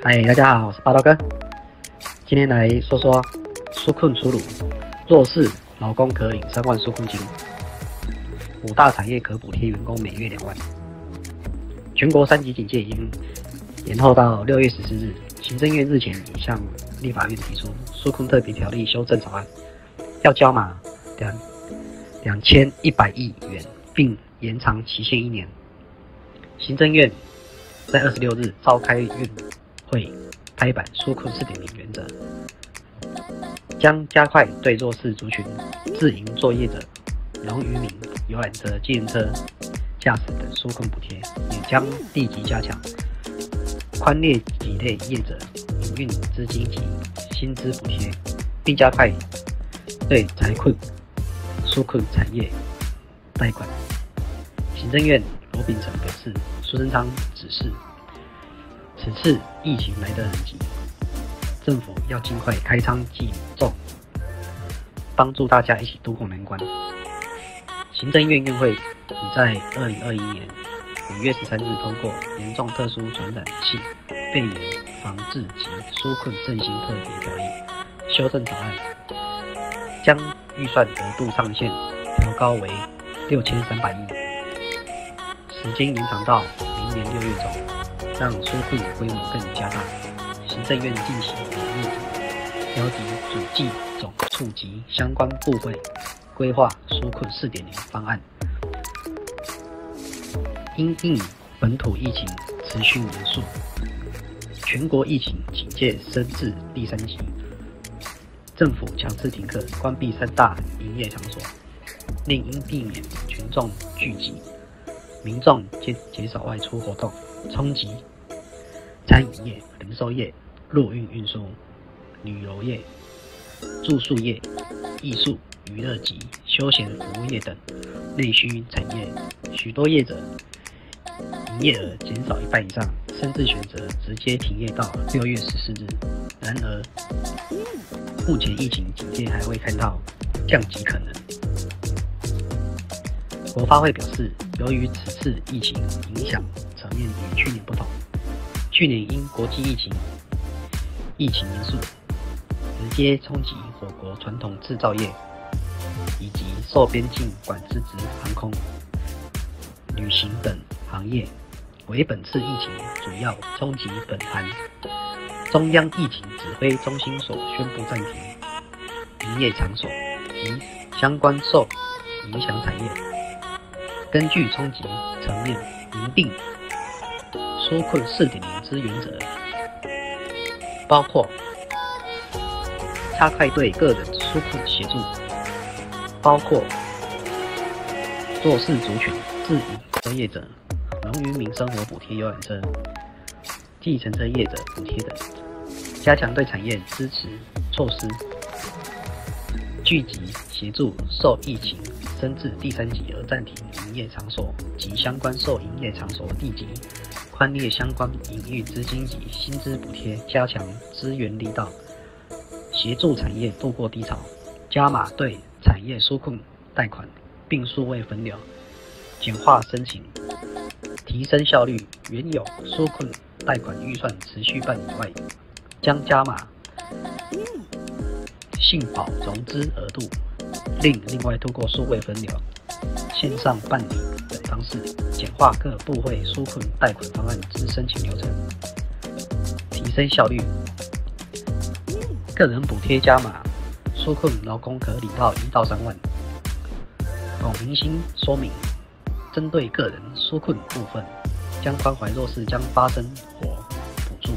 嗨，大家好，我是八刀哥。今天来说说纾困出炉，弱势劳工可领三万纾困金，五大产业可补贴员工每月两万。全国三级警戒已经延后到六月十四日，行政院日前已向立法院提出纾困特别条例修正草案，要交码两两千一百亿元，并延长期限一年。行政院在二十六日召开运会拍板纾困四点零原则，将加快对弱势族群、自营作业者、农渔民、游览车、自行车驾驶等纾困补贴，也将立即加强宽列几类业者营运资金及薪资补贴，并加快对财困纾困产业贷款。行政院罗秉成表示，苏贞昌指示。此次疫情来得很急，政府要尽快开仓济众，帮助大家一起渡过难关。行政院院会已在二零二一年五月十三日通过《严重特殊传染性肺炎防治及纾困振兴特别条例》修正草案，将预算额度上限调高为六千三百亿，时间延长到明年六月中。让纾困规模更加大。行政院进行会议，邀集主计总处及相关部会，规划纾困四点零方案。因应本土疫情持续严肃，全国疫情警戒升至第三级，政府强制停课、关闭三大营业场所，另应避免群众聚集。民众减减少外出活动，冲击餐饮业、零售业、陆运运输、旅游业、住宿业、艺术娱乐及休闲服务业等内需产业，许多业者营业额减少一半以上，甚至选择直接停业到六月十四日。然而，目前疫情警戒还未看到降级可能。国发会表示。由于此次疫情影响场面与去年不同，去年因国际疫情疫情因素，直接冲击我国传统制造业以及受边境管制之航空、旅行等行业，为本次疫情主要冲击本行。中央疫情指挥中心所宣布暂停营业场所及相关受影响产业。根据冲击层面拟定纾困四点零之原则，包括加快对个人纾困协助，包括弱势族群、自营作业者、农渔民生活补贴、游览车、计程车业者补贴等，加强对产业支持措施，聚集协助受疫情。升至第三级而暂停营业场所及相关受营业场所地级，宽列相关营运资金及薪资补贴，加强资源力道，协助产业度过低潮，加码对产业纾困贷款，并数位分流，简化申请，提升效率。原有纾困贷款预算持续办理外，将加码信保融资额度。另另外，通过数位分流、线上办理方式，简化各部会纾困贷款方案之申请流程，提升效率。个人补贴加码，纾困劳工可领到一到三万。龚明星说明，针对个人纾困部分，将关怀弱势，将发生活补助，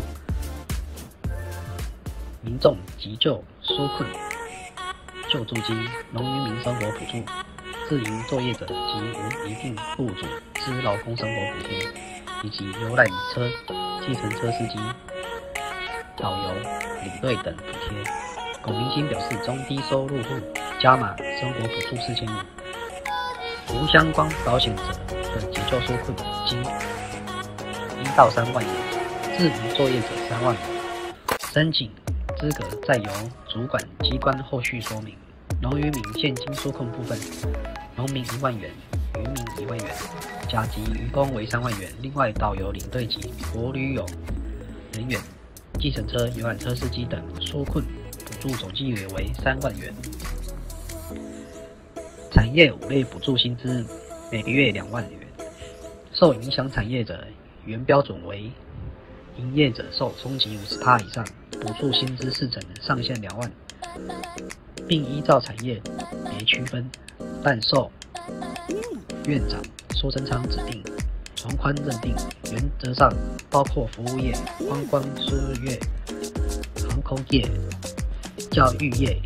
民众急救纾困。救助金、农渔民生活补助、自营作业者及无一定雇主之劳工生活补贴，以及游览车、计程车司机、导游、领队等补贴。龚明鑫表示，中低收入户加码生活补助四千五，无相关保险者的急救纾困金一到三万元，自营作业者三万元。申请。资格再由主管机关后续说明。农渔民现金纾困部分，农民一万元，渔民一万元，甲级渔工为三万元。另外，导游、领队及国旅游人员计程车、游览车司机等纾困补助总计额为三万元。产业五类补助薪资每个月两万元，受影响产业者原标准为营业者受冲击五十趴以上，补助薪资四成，上限两万，并依照产业别区分，但受院长苏贞昌指定，从宽认定，原则上包括服务业、观光输入业、航空业、教育业。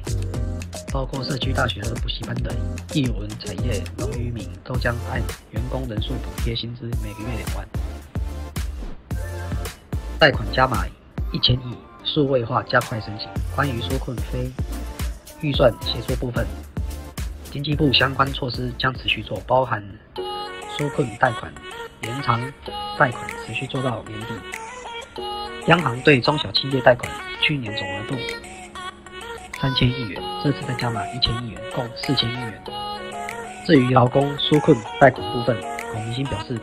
包括社区大学和补习班的艺文产业、农渔民都将按员工人数补贴薪资，每个月两万。贷款加码一千亿，数位化加快申请。关于纾困非预算协助部分，经济部相关措施将持续做，包含纾困贷款延长贷款持续做到年底。央行对中小企业贷款去年总额度。三千亿元，这次再加码一千亿元，共四千亿元。至于劳工纾困贷款部分，孔明星表示，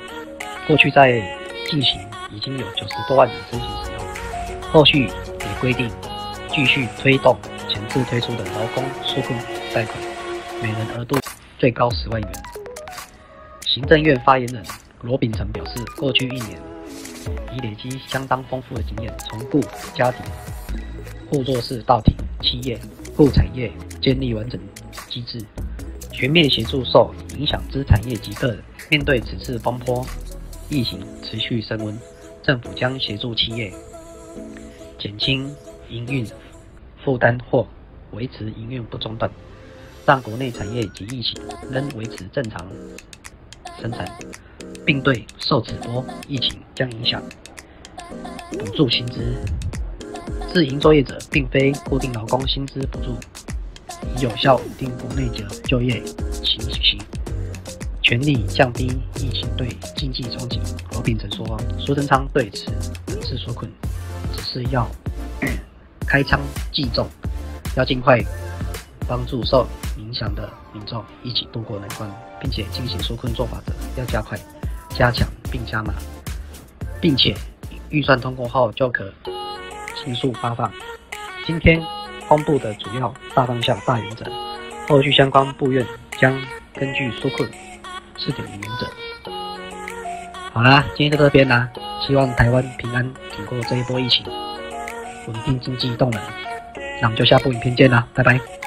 过去在进行已经有九十多万人申请使用，后续也规定继续推动前次推出的劳工纾困贷款，每人额度最高十万元。行政院发言人罗秉成表示，过去一年已累积相当丰富的经验，从雇家庭互作式到体。企业、部产业建立完整机制，全面协助受影响之产业及个人。面对此次风波，疫情持续升温，政府将协助企业减轻营运负担或维持营运不中断，让国内产业及疫情仍维持正常生产，并对受此波疫情将影响补助薪资。自营作业者并非固定劳工薪资补助，以有效稳定国内就就业情形，全力降低疫情对经济冲击。罗秉成说，苏贞昌对此本次纾困，只是要开枪击中，要尽快帮助受影响的民众一起度过难关，并且进行纾困做法者要加快、加强并加码，并且预算通过后就可。迅速发放。今天公布的主要大方向、大原则，后续相关部院将根据纾困试点的原则。好啦，今天就到这边啦，希望台湾平安挺过这一波疫情，稳定经济动能。那我们就下部影片见啦，拜拜。